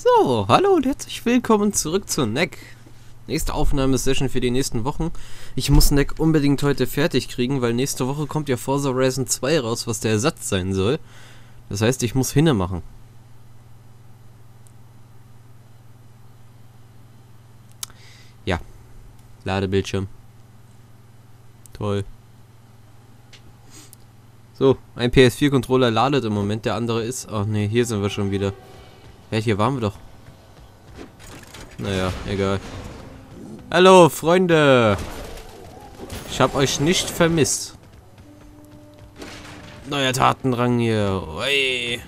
So, hallo und herzlich willkommen zurück zu NEC. Nächste Aufnahmesession für die nächsten Wochen. Ich muss NEC unbedingt heute fertig kriegen, weil nächste Woche kommt ja Forza Horizon 2 raus, was der Ersatz sein soll. Das heißt, ich muss hinne machen. Ja. Ladebildschirm. Toll. So, ein PS4-Controller ladet im Moment, der andere ist... Ach nee, hier sind wir schon wieder. Ja, hier waren wir doch. Naja, egal. Hallo, Freunde! Ich hab euch nicht vermisst. Neuer Tatenrang hier. Ui.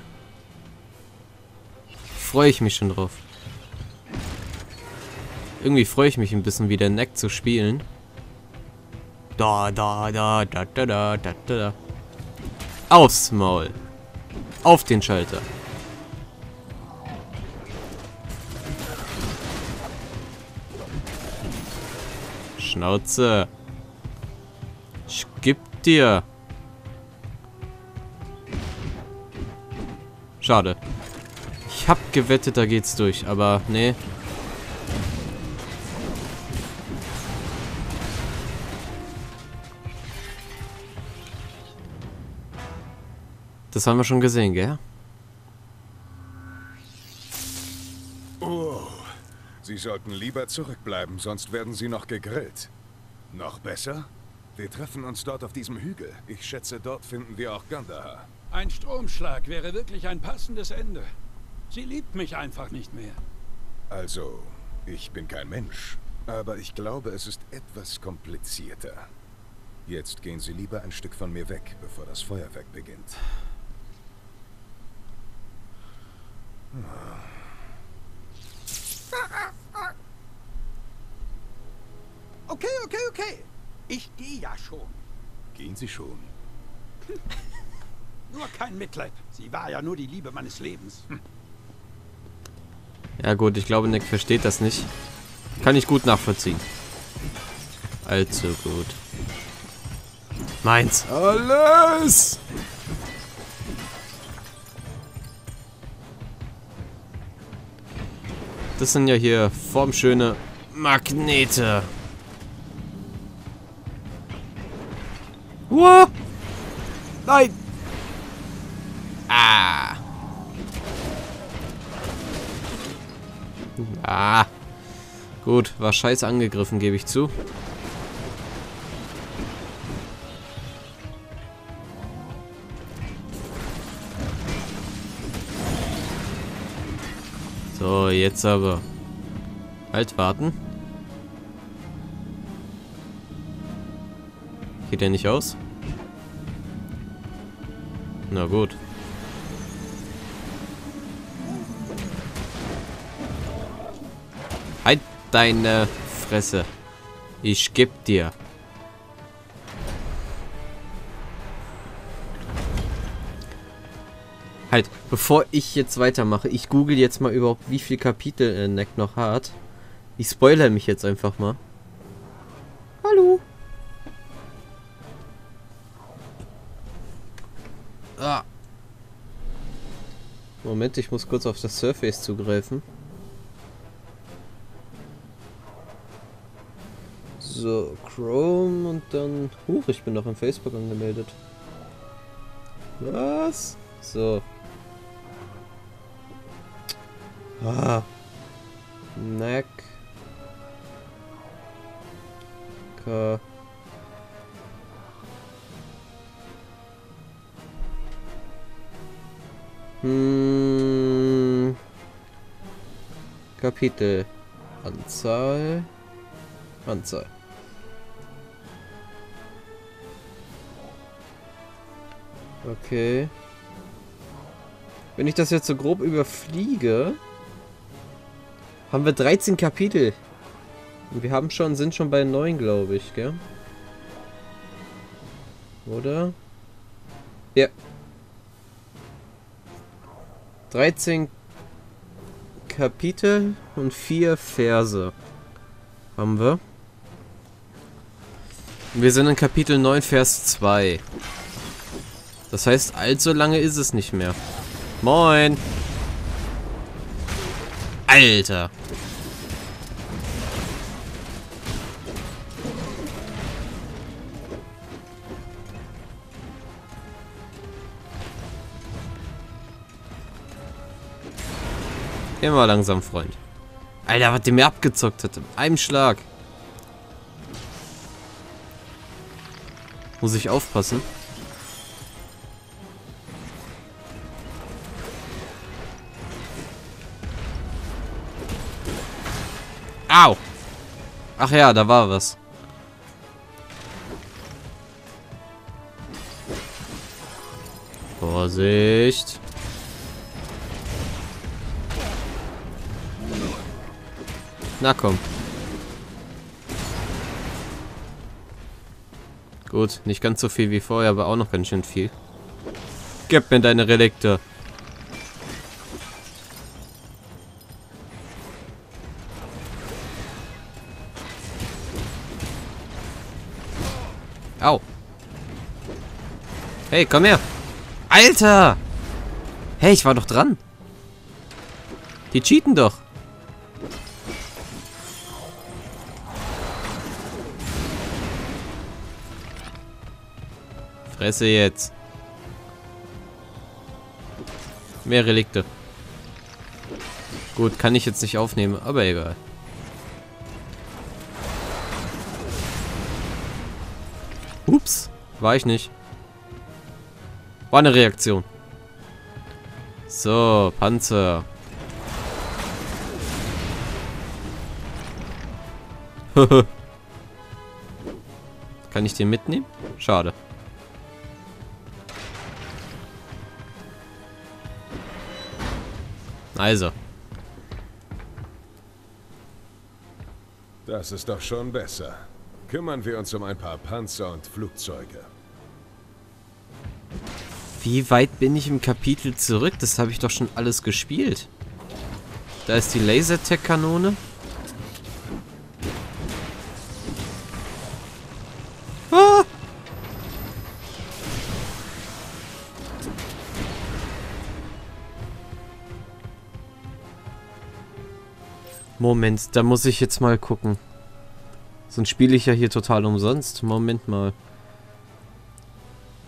Freue ich mich schon drauf. Irgendwie freue ich mich ein bisschen wieder Neck zu spielen. Da, da, da, da, da, da, da, da. Aufs Maul. Auf den Schalter. Schnauze. Ich geb dir. Schade. Ich hab gewettet, da geht's durch, aber nee. Das haben wir schon gesehen, gell? Oh, Sie sollten lieber zurückbleiben, sonst werden Sie noch gegrillt. Noch besser? Wir treffen uns dort auf diesem Hügel. Ich schätze, dort finden wir auch Gandahar. Ein Stromschlag wäre wirklich ein passendes Ende. Sie liebt mich einfach nicht mehr. Also, ich bin kein Mensch, aber ich glaube, es ist etwas komplizierter. Jetzt gehen Sie lieber ein Stück von mir weg, bevor das Feuerwerk beginnt. Okay, okay, okay. Ich gehe ja schon. Gehen Sie schon. Nur kein Mitleid. Sie war ja nur die Liebe meines Lebens. Hm. Ja gut, ich glaube, Nick versteht das nicht. Kann ich gut nachvollziehen. Allzu gut. Meins. Alles! Das sind ja hier formschöne Magnete. Wow! Nein! Ah! Ah! Gut, war scheiße angegriffen, gebe ich zu. So, jetzt aber. Halt, warten. Geht der nicht aus? Na gut. Halt deine Fresse. Ich geb dir. Halt, bevor ich jetzt weitermache, ich google jetzt mal überhaupt, wie viel Kapitel äh, Neck noch hat. Ich spoilere mich jetzt einfach mal. Moment, ich muss kurz auf das Surface zugreifen. So, Chrome und dann... Huch, ich bin noch im Facebook angemeldet. Was? So. Ah. Neck. Ka. Hm. Kapitel. Anzahl. Anzahl. Okay. Wenn ich das jetzt so grob überfliege, haben wir 13 Kapitel. Und wir haben schon, sind schon bei 9, glaube ich, gell? Oder? Ja. 13 Kapitel und 4 Verse haben wir. Wir sind in Kapitel 9, Vers 2. Das heißt, allzu lange ist es nicht mehr. Moin! Alter. Immer langsam, Freund. Alter, was der mir abgezockt hat. In einem Schlag. Muss ich aufpassen. Au! Ach ja, da war was. Vorsicht. Na komm. Gut, nicht ganz so viel wie vorher, aber auch noch ganz schön viel. Gib mir deine Relikte. Au. Hey, komm her. Alter! Hey, ich war doch dran. Die cheaten doch. Fresse jetzt. Mehr Relikte. Gut, kann ich jetzt nicht aufnehmen, aber egal. Ups, war ich nicht. War eine Reaktion. So, Panzer. Kann ich den mitnehmen? Schade. Also. Das ist doch schon besser. Kümmern wir uns um ein paar Panzer und Flugzeuge. Wie weit bin ich im Kapitel zurück? Das habe ich doch schon alles gespielt. Da ist die Lasertech-Kanone. Moment, da muss ich jetzt mal gucken. Sonst spiele ich ja hier total umsonst. Moment mal.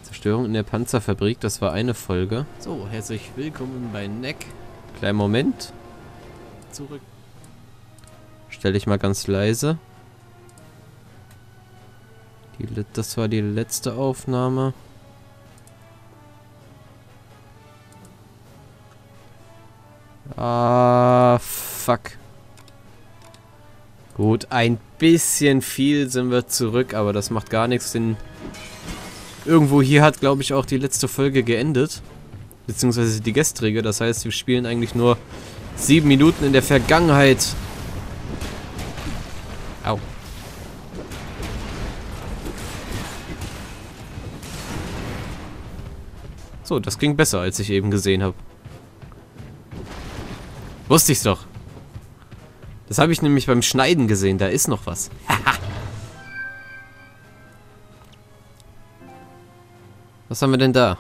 Zerstörung in der Panzerfabrik, das war eine Folge. So, herzlich willkommen bei Neck. Kleinen Moment. Zurück. Stelle ich mal ganz leise. Die, das war die letzte Aufnahme. Ah, fuck. Gut, ein bisschen viel sind wir zurück, aber das macht gar nichts, denn irgendwo hier hat, glaube ich, auch die letzte Folge geendet. Beziehungsweise die gestrige, das heißt, wir spielen eigentlich nur sieben Minuten in der Vergangenheit. Au. So, das ging besser, als ich eben gesehen habe. Wusste ich's doch. Das habe ich nämlich beim Schneiden gesehen. Da ist noch was. was haben wir denn da?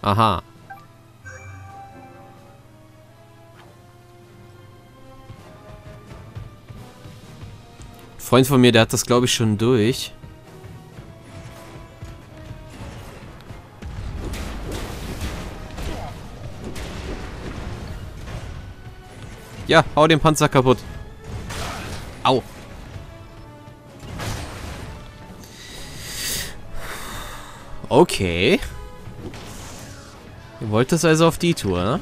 Aha. Ein Freund von mir, der hat das glaube ich schon durch. Ja, hau den Panzer kaputt. Au. Okay. Ihr wollt es also auf die Tour, ne?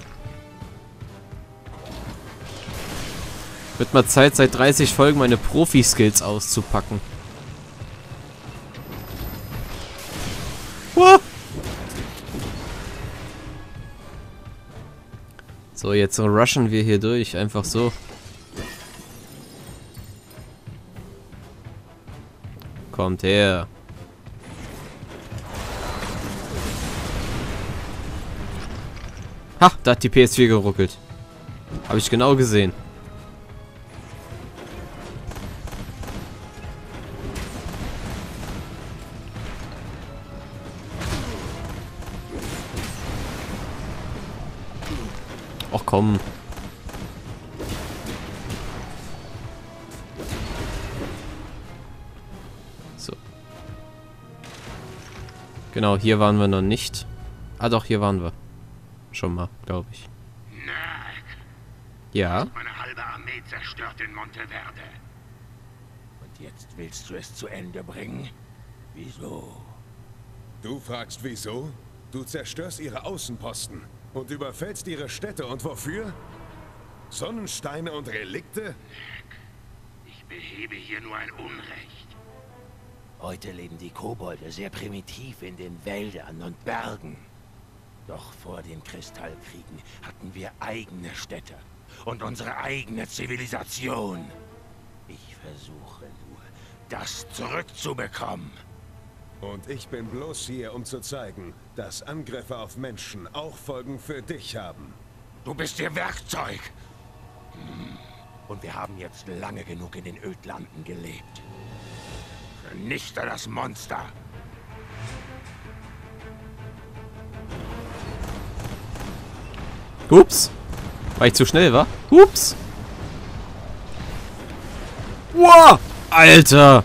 Wird mal Zeit, seit 30 Folgen meine Profi-Skills auszupacken. Jetzt rushen wir hier durch. Einfach so. Kommt her. Ha, da hat die PS4 geruckelt. Habe ich genau gesehen. komm. So. Genau, hier waren wir noch nicht. Ah doch, hier waren wir. Schon mal, glaube ich. Ja. Meine halbe Armee zerstört in Monteverde. Und jetzt willst du es zu Ende bringen? Wieso? Du fragst wieso? Du zerstörst ihre Außenposten und überfällst ihre Städte. Und wofür? Sonnensteine und Relikte? Ich behebe hier nur ein Unrecht. Heute leben die Kobolde sehr primitiv in den Wäldern und Bergen. Doch vor den Kristallkriegen hatten wir eigene Städte und unsere eigene Zivilisation. Ich versuche nur, das zurückzubekommen. Und ich bin bloß hier, um zu zeigen, dass Angriffe auf Menschen auch Folgen für dich haben. Du bist ihr Werkzeug. Hm. Und wir haben jetzt lange genug in den Ödlanden gelebt. Vernichte das Monster. Ups. War ich zu schnell, wa? Ups. Wow. Alter.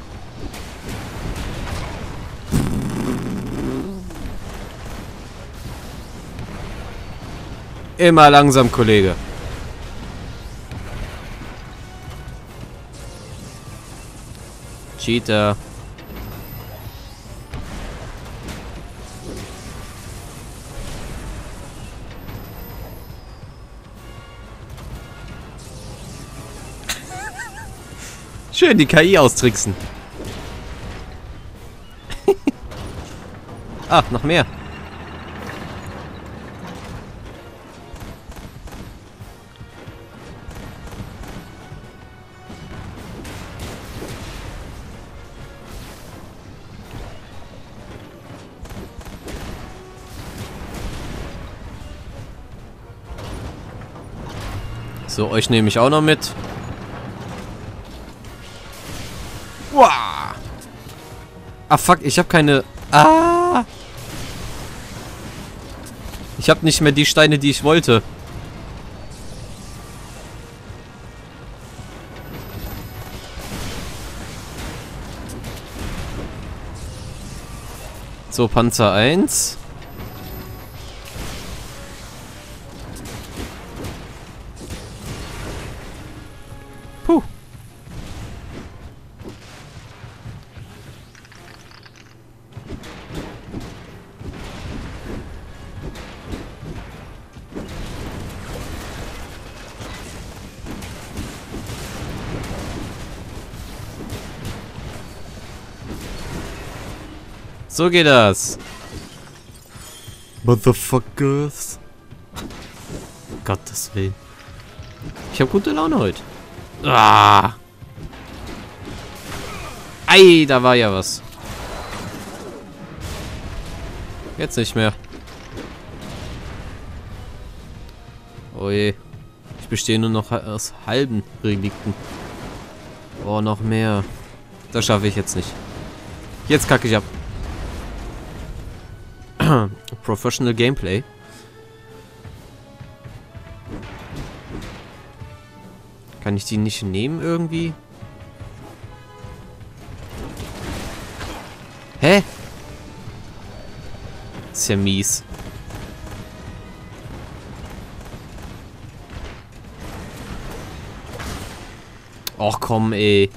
Immer langsam, Kollege. Cheater. Schön die KI austricksen. ah, noch mehr. So, euch nehme ich auch noch mit. Wow. Ah, fuck, ich habe keine... Ah. Ich habe nicht mehr die Steine, die ich wollte. So, Panzer 1. So geht das. Motherfuckers. Gottes Willen. Ich habe gute Laune heute. Ah. Ei, da war ja was. Jetzt nicht mehr. Oh je. Ich bestehe nur noch aus halben Relikten. Oh, noch mehr. Das schaffe ich jetzt nicht. Jetzt kacke ich ab. Professional Gameplay. Kann ich die nicht nehmen irgendwie? Hä? Ist ja mies. Och komm, ey.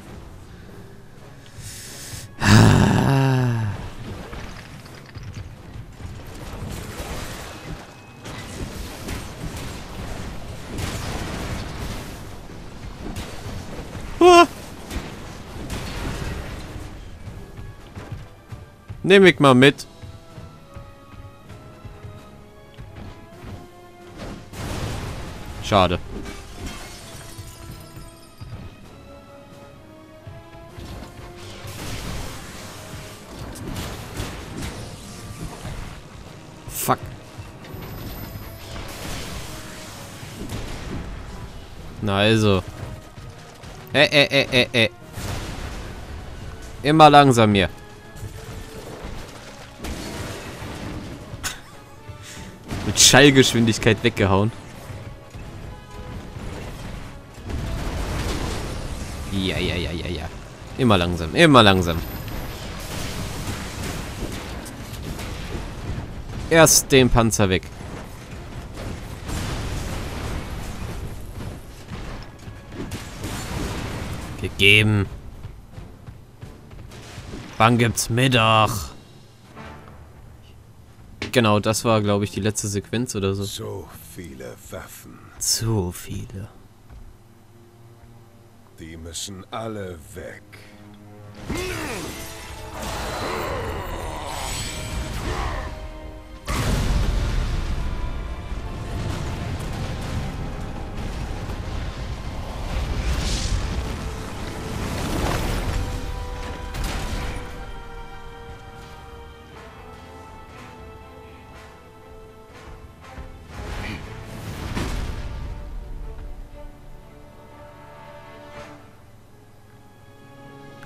Nehm ich mal mit. Schade. Fuck. Na also. Äh, äh, äh, äh, äh. Immer langsam hier. Schallgeschwindigkeit weggehauen. Ja, ja, ja, ja, ja. Immer langsam, immer langsam. Erst den Panzer weg. Gegeben. Wann gibt's Mittag? Genau, das war, glaube ich, die letzte Sequenz oder so. So viele Waffen. Zu viele. Die müssen alle weg.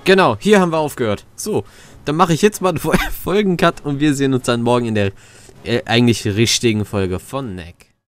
Genau, hier haben wir aufgehört. So, dann mache ich jetzt mal einen Folgencut und wir sehen uns dann morgen in der äh, eigentlich richtigen Folge von Neck.